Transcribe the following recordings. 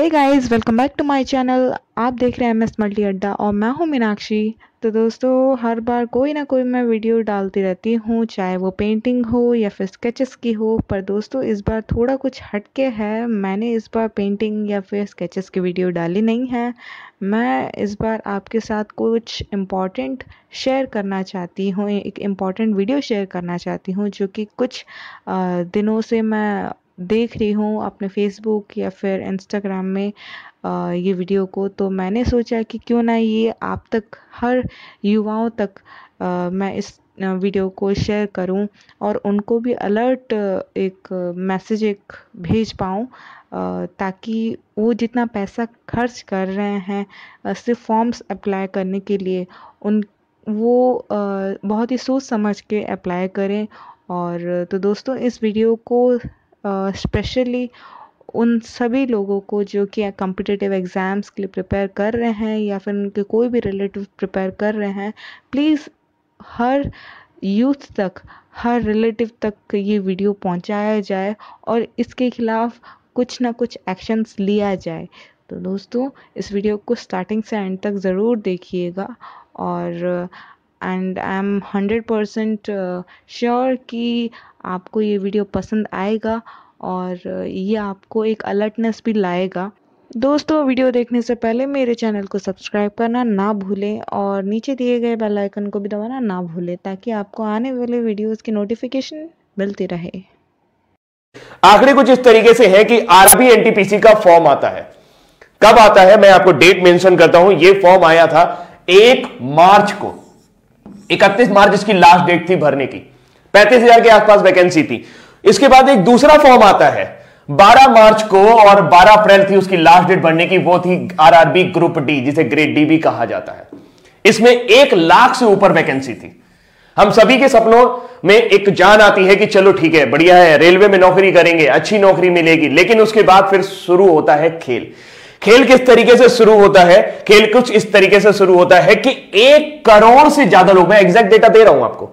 Hey guys welcome back to my channel आप देख रहे हैं एम एस मल्टी अड्डा और मैं हूँ मीनाक्षी तो दोस्तों, हर बार कोई ना कोई मैं वीडियो डालती रहती हूँ, चाहे वो पेंटिंग हो या फिर स्केचेस की हो, पर दोस्तों, इस बार थोड़ा कुछ हटके है। मैंने इस बार पेंटिंग या फिर स्केचेस की वीडियो डाली नहीं है। मैं इस बार आपके साथ कुछ इंपॉर्टेंट शेयर करना चाहती हूँ, एक इंपॉर्टेंट वीडियो शेयर करना चाहती हूँ, जो कि कुछ दिनों से मैं देख रही हूँ अपने फेसबुक या फिर इंस्टाग्राम में आ, ये वीडियो को तो मैंने सोचा कि क्यों ना ये आप तक हर युवाओं तक आ, मैं इस वीडियो को शेयर करूँ और उनको भी अलर्ट एक मैसेज एक भेज पाऊँ ताकि वो जितना पैसा खर्च कर रहे हैं सिर्फ़ फॉर्म्स अप्लाई करने के लिए उन वो बहुत ही सोच समझ के अप्लाई करें। और तो दोस्तों इस वीडियो को स्पेशली उन सभी लोगों को जो कि कम्पिटिटिव एग्ज़ाम्स के लिए प्रिपेयर कर रहे हैं या फिर उनके कोई भी रिलेटिव प्रिपेयर कर रहे हैं प्लीज़ हर यूथ तक, हर रिलेटिव तक ये वीडियो पहुँचाया जाए और इसके खिलाफ कुछ ना कुछ एक्शंस लिया जाए। तो दोस्तों, इस वीडियो को स्टार्टिंग से एंड तक ज़रूर देखिएगा और and I am hundred percent sure कि आपको ये वीडियो पसंद आएगा और ये आपको एक अलर्टनेस भी लाएगा। दोस्तों वीडियो देखने से पहले मेरे चैनल को सब्सक्राइब करना ना भूलें और नीचे दिए गए बेल आइकन को भी दबाना ना भूलें ताकि आपको आने वाले वीडियोस की नोटिफिकेशन मिलती रहे। आंकड़े कुछ इस तरीके से है कि आरबी एनटीपीसी का फॉर्म आता है। कब आता है? मैं आपको डेट मेंशन करता हूँ। यह फॉर्म आया था एक मार्च को। 31 मार्च इसकी लास्ट डेट थी भरने की। पैंतीस हज़ार के आसपास वैकेंसी थी। इसके बाद एक दूसरा फॉर्म आता है। 12 मार्च को और 12 अप्रैल थी उसकी लास्ट डेट भरने की, वो थी आरआरबी ग्रुप डी, जिसे ग्रेड डी भी कहा जाता है। इसमें एक लाख से ऊपर वैकेंसी थी। हम सभी के सपनों में एक जान आती है कि चलो ठीक है, बढ़िया है, रेलवे में नौकरी करेंगे, अच्छी नौकरी मिलेगी, लेकिन उसके बाद फिर शुरू होता है खेल। खेल किस तरीके से शुरू होता है? खेल कुछ इस तरीके से शुरू होता है कि एक करोड़ से ज़्यादा लोग, मैं एग्जैक्ट डेटा दे रहा हूँ आपको।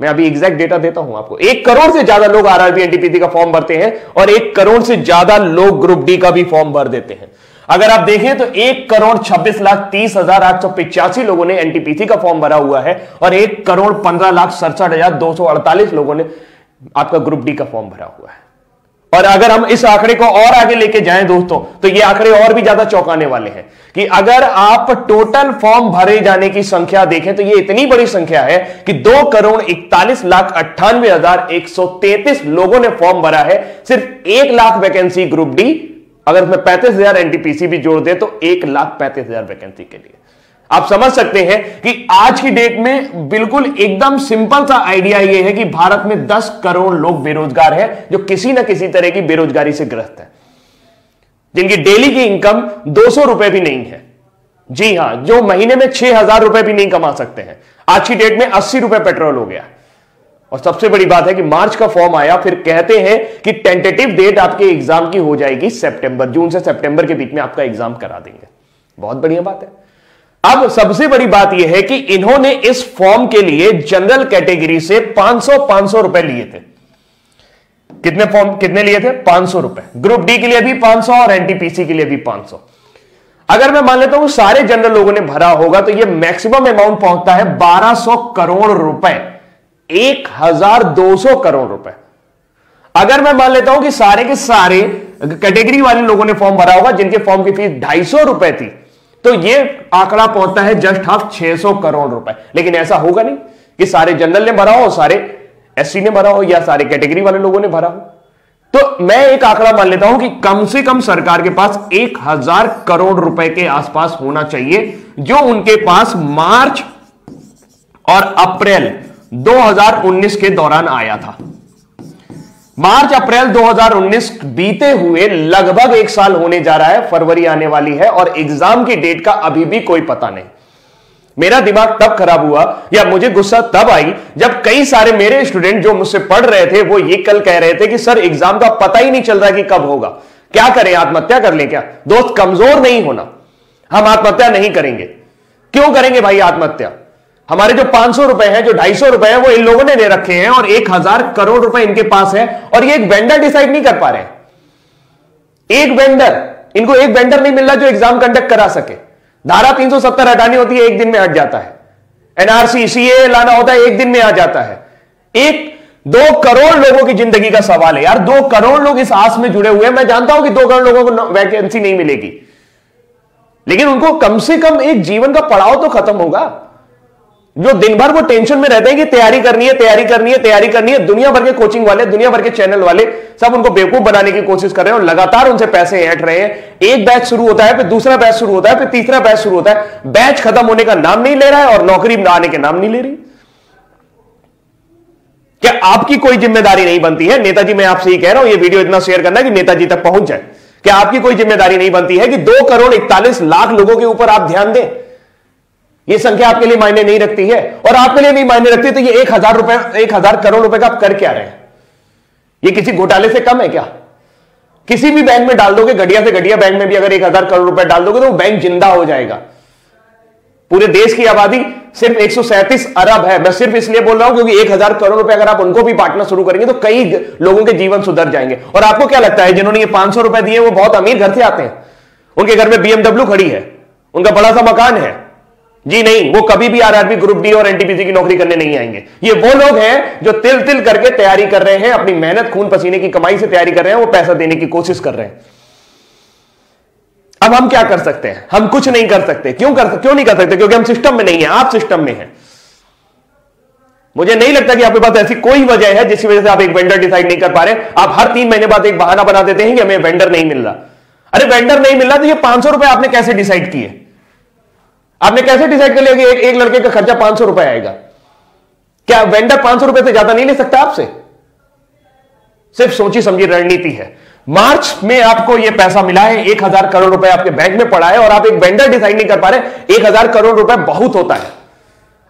मैं अभी एग्जैक्ट डेटा देता हूँ आपको। एक करोड़ से ज़्यादा लोग आरआरबी एनटीपीसी का फॉर्म भरते हैं और एक करोड़ से ज़्यादा लोग ग्रुप डी का भी फॉर्म भर देते हैं। अगर आप देखें तो एक करोड़ छब्बीस लाख तीस हज़ार आठ सौ पिचासी लोगों ने एनटीपीसी का फॉर्म भरा हुआ है और एक करोड़ पंद्रह लाख सड़सठ हज़ार दो सौ अड़तालीस लोगों ने आपका ग्रुप डी का फॉर्म भरा हुआ है। और अगर हम इस आंकड़े को और आगे लेके जाएँ दोस्तों तो ये आंकड़े और भी ज़्यादा चौंकाने वाले हैं कि अगर आप टोटल फॉर्म भरे जाने की संख्या देखें तो ये इतनी बड़ी संख्या है कि दो करोड़ इकतालीस लाख अट्ठानवे हज़ार एक सौ तैतीस लोगों ने फॉर्म भरा है। सिर्फ़ एक लाख वैकेंसी ग्रुप डी अगर उसमें पैंतीस हज़ार एनटीपीसी भी जोड़ दे तो एक लाख पैंतीस हज़ार वैकेंसी के लिए। आप समझ सकते हैं कि आज की डेट में बिल्कुल एकदम सिंपल सा आइडिया यह है कि भारत में 10 करोड़ लोग बेरोजगार हैं, जो किसी ना किसी तरह की बेरोजगारी से ग्रस्त है। जिनकी डेली की इनकम दो सौ रुपए भी नहीं है। जी हाँ, जो महीने में छह हज़ार रुपए भी नहीं कमा सकते हैं। आज की डेट में अस्सी रुपए पेट्रोल हो गया। और सबसे बड़ी बात है कि मार्च का फॉर्म आया, फिर कहते हैं कि टेंटेटिव डेट आपके एग्ज़ाम की हो जाएगी सितंबर, जून से सितंबर के बीच में आपका एग्ज़ाम करा देंगे। बहुत बढ़िया बात है। अब सबसे बड़ी बात यह है कि इन्होंने इस फॉर्म के लिए जनरल कैटेगरी से 500 500 रुपए लिए थे। कितने फॉर्म, कितने लिए थे? 500 रुपए। ग्रुप डी के लिए भी 500 और एनटीपीसी के लिए भी 500 अगर मैं मान लेता हूँ सारे जनरल लोगों ने भरा होगा तो यह मैक्सिमम अमाउंट पहुँचता है 1200 करोड़ रुपए। 1200 करोड़ रुपए। अगर मैं मान लेता हूँ कि सारे के सारे कैटेगरी वाले लोगों ने फॉर्म भरा होगा, जिनके फॉर्म की फ़ीस ढाई रुपए थी तो ये आंकड़ा पहुँचता है जस्ट हाफ़ 600 करोड़ रुपए। लेकिन ऐसा होगा नहीं कि सारे जनरल ने भरा हो, सारे एससी ने भरा हो या सारे कैटेगरी वाले लोगों ने भरा हो। तो मैं एक आंकड़ा मान लेता हूँ कि कम से कम सरकार के पास एक हज़ार करोड़ रुपए के आसपास होना चाहिए, जो उनके पास मार्च और अप्रैल 2019 के दौरान आया था। मार्च, अप्रैल 2019 बीते हुए लगभग एक साल होने जा रहा है, फरवरी आने वाली है और एग्ज़ाम की डेट का अभी भी कोई पता नहीं। मेरा दिमाग तब खराब हुआ या मुझे गुस्सा तब आई जब कई सारे मेरे स्टूडेंट जो मुझसे पढ़ रहे थे, वो ये कल कह रहे थे कि, सर, एग्ज़ाम का पता ही नहीं चल रहा कि कब होगा। क्या करें, आत्महत्या कर ले क्या? दोस्त कमज़ोर नहीं होना। हम आत्महत्या नहीं करेंगे। क्यों करेंगे भाई आत्महत्या? हमारे जो 500 रुपए हैं, जो ढाई सौ रुपए हैं, वो इन लोगों ने ले रखे हैं और 1000 करोड़ रुपए इनके पास है और ये एक वेंडर डिसाइड नहीं कर पा रहे एक वेंडर इनको एक वेंडर नहीं मिल रहा जो एग्ज़ाम कंडक्ट करा सके। धारा 370 हटानी होती है, एक दिन में हट जाता है। एनआरसी सीए लाना होता है, एक दिन में आ जाता है। एक, दो करोड़ लोगों की ज़िंदगी का सवाल है। यार, दो करोड़ लोग इस आस में जुड़े हुए हैं। मैं जानता हूँ कि दो करोड़ लोगों को वैकेंसी नहीं मिलेगी। लेकिन उनको कम से कम एक जीवन का पड़ाव तो खत्म होगा। जो दिन भर वो टेंशन में रहते हैं कि तैयारी करनी है, तैयारी करनी है, तैयारी करनी है, दुनिया भर के कोचिंग वाले, दुनिया भर के चैनल वाले सब उनको बेवकूफ़ बनाने की कोशिश कर रहे हैं और लगातार उनसे पैसे ऐट रहे हैं। एक बैच शुरू होता है, फिर दूसरा बैच शुरू होता है, फिर तीसरा बैच शुरू होता है। बैच खत्म होने का नाम नहीं ले रहा है और नौकरी आने के नाम नहीं ले रही। क्या आपकी कोई ज़िम्मेदारी नहीं बनती है? नेताजी, मैं आपसे ही कह रहा हूँ, ये वीडियो इतना शेयर करना कि नेताजी तक पहुँच जाए। क्या आपकी कोई ज़िम्मेदारी नहीं बनती है कि दो करोड़ इकतालीस लाख लोगों के ऊपर आप ध्यान दें? ये संख्या आपके लिए मायने नहीं रखती है। और आपके लिए नहीं मायने रखती तो ये एक हज़ार रुपए, एक हज़ार करोड़ रुपए का आप कर क्या रहे हैं? ये किसी घोटाले से कम है क्या? किसी भी बैंक में डाल दोगे गड़िया से गड़िया बैंक में भी अगर एक हज़ार करोड़ रुपए डाल दोगे तो वो बैंक ज़िंदा हो जाएगा। पूरे देश की आबादी सिर्फ़ एक सौ सैंतीस अरब है। मैं सिर्फ़ इसलिए बोल रहा हूँ क्योंकि एक हज़ार करोड़ रुपए अगर आप उनको भी बांटना शुरू करेंगे तो कई लोगों के जीवन सुधर जाएँगे। और आपको क्या लगता है, जिन्होंने ये पाँच सौ रुपए दिए, वो बहुत अमीर घर से आते हैं? उनके घर में बीएमडब्ल्यू खड़ी है। उनका बड़ा सा मकान है। जी नहीं, वो कभी भी आरआरबी ग्रुप डी और एनटीपीसी की नौकरी करने नहीं आएँगे। ये वो लोग हैं जो तिल तिल करके तैयारी कर रहे हैं, अपनी मेहनत, खून पसीने की कमाई से तैयारी कर रहे हैं, वो पैसा देने की कोशिश कर रहे हैं। अब हम क्या कर सकते हैं? हम कुछ नहीं कर सकते। क्यों कर, क्यों नहीं कर सकते? क्योंकि हम सिस्टम में नहीं है, आप सिस्टम में हैं। मुझे नहीं लगता कि आपके पास ऐसी कोई वजह है जिसकी वजह से आप एक वेंडर डिसाइड नहीं कर पा रहे आप हर तीन महीने बाद एक बहाना बना देते हैं कि हमें वेंडर नहीं मिल रहा। अरे वेंडर नहीं मिल रहा तो ये पाँच सौ रुपए आपने कैसे डिसाइड किए? आपने कैसे डिसाइड कर लिया कि एक, एक लड़के का खर्चा पाँच सौ रुपए आएगा? क्या वेंडर पाँच सौ रुपए से ज़्यादा नहीं ले सकता आपसे? सिर्फ़ सोची समझी रणनीति है। मार्च में आपको यह पैसा मिला है एक हज़ार करोड़ रुपए आपके बैंक में पड़ा है और आप एक वेंडर डिसाइड नहीं कर पा रहे एक हज़ार करोड़ रुपए बहुत होता है।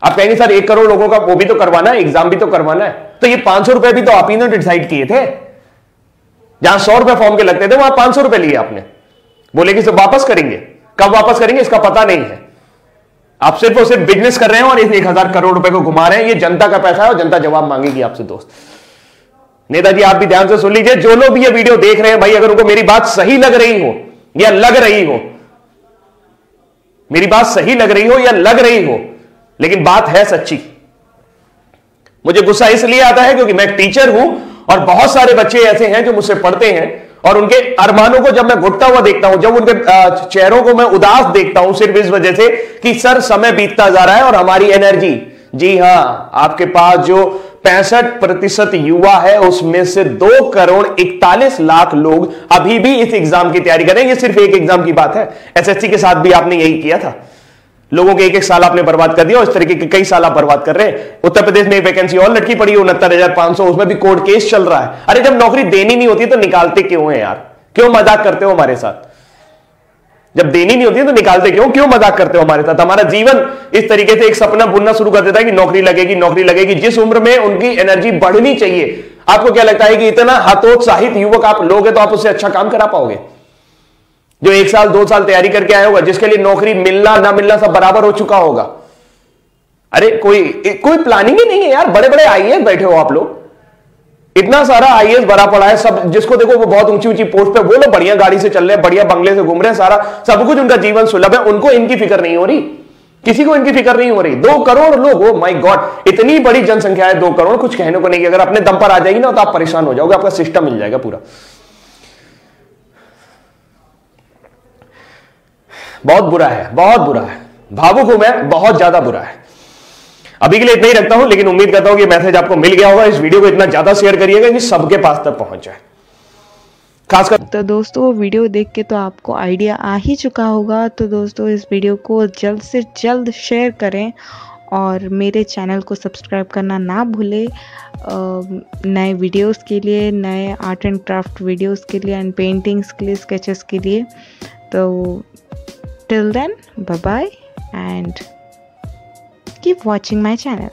आप कहेंगे सर एक करोड़ लोगों का वो भी तो करवाना है एग्ज़ाम भी तो करवाना है। तो ये पाँच सौ रुपए भी तो आप ही ने डिसाइड किए थे। जहाँ सौ रुपए फॉर्म के लगते थे वहाँ पाँच सौ रुपए लिए आपने। बोले कि सब वापस करेंगे। कब वापस करेंगे इसका पता नहीं है। आप सिर्फ़ और सिर्फ़ बिज़नेस कर रहे हैं और इस एक हज़ार करोड़ रुपए को घुमा रहे हैं, ये जनता का पैसा है और जनता जवाब मांगेगी आपसे, दोस्त। नेताजी, आप भी ध्यान से सुन लीजिए, जो लोग भी ये वीडियो देख रहे हैं, भाई, अगर उनको मेरी बात सही लग रही हो या लग रही हो, मेरी बात सही लग रही हो या लग रही हो, लेकिन बात है सच्ची। मुझे गुस्सा इसलिए आता है क्योंकि मैं टीचर हूँ और बहुत सारे बच्चे ऐसे हैं जो मुझसे पढ़ते हैं और उनके अरमानों को जब मैं घुटता हुआ देखता हूँ, जब उनके चेहरों को मैं उदास देखता हूँ, सिर्फ़ इस वजह से कि सर, समय बीतता जा रहा है और हमारी एनर्जी जी हाँ, आपके पास जो पैंसठ प्रतिशत युवा है, उसमें से दो करोड़ इकतालीस लाख लोग अभी भी इस एग्ज़ाम की तैयारी कर ये सिर्फ़ एक एग्ज़ाम की बात है। एसएससी के साथ भी आपने यही किया था। लोगों के एक एक साल आपने बर्बाद कर दिया और इस तरीके के कई साल आप बर्बाद कर रहे हैं। उत्तर प्रदेश में एक वैकेंसी और लटकी पड़ी है, उनहत्तर हज़ार पाँच सौ, उसमें भी कोर्ट केस चल रहा है। अरे जब नौकरी देनी नहीं होती तो निकालते क्यों है यार? क्यों मज़ाक करते हो हमारे साथ? जब देनी नहीं होती तो निकालते क्यों? क्यों मज़ाक करते हो हमारे साथ? हमारा जीवन इस तरीके से एक सपना बुनना शुरू कर देता है कि नौकरी लगेगी नौकरी लगेगी। जिस उम्र में उनकी एनर्जी बढ़नी चाहिए, आपको क्या लगता है कि इतना हतोत्साहित युवक आप लोगे तो आप उससे अच्छा काम करा पाओगे? जो एक साल, दो साल तैयारी करके आया होगा, जिसके लिए नौकरी मिलना, ना मिलना सब बराबर हो चुका होगा। अरे, कोई कोई प्लानिंग ही नहीं है यार। बड़े बड़े आईएएस बैठे हो आप लोग। इतना सारा आईएएस भरा पड़ा है, सब, जिसको देखो वो बहुत ऊँची ऊँची पोस्ट पे, वो लोग बढ़िया गाड़ी से चल रहे हैं, बढ़िया बंगले से घूम रहे हैं, सारा, सब कुछ उनका जीवन सुलभ है। उनको इनकी फ़िक्र नहीं हो रही। किसी को इनकी फ़िक्र नहीं हो रही। दो करोड़ लोग हो माई गॉड इतनी बड़ी जनसंख्या है, दो करोड़, कुछ कहने को नहीं अगर अपने दम पर आ जाएगी ना तो आप परेशान हो जाओगे, आपका सिस्टम मिल जाएगा पूरा। बहुत बुरा है, बहुत बुरा है। भावुक हूँ मैं, बहुत ज़्यादा बुरा है। अभी के लिए इतना ही रखता हूँ, लेकिन उम्मीद करता हूँ कि मैसेज आपको मिल गया होगा, इस वीडियो को इतना ज़्यादा शेयर करिएगा कि सबके पास तक पहुँच जाए। खासकर तो दोस्तों, वीडियो देख के तो आपको आइडिया आ ही चुका होगा। तो दोस्तों, इस वीडियो को जल्द से जल्द शेयर करें और मेरे चैनल को सब्सक्राइब करना ना भूलें। नए वीडियोस के लिए, नए आर्ट एंड क्राफ्ट वीडियोस के लिए, एंड पेंटिंग्स के लिए स्केचेस के लिए। तो Till then, bye bye and keep watching my channel.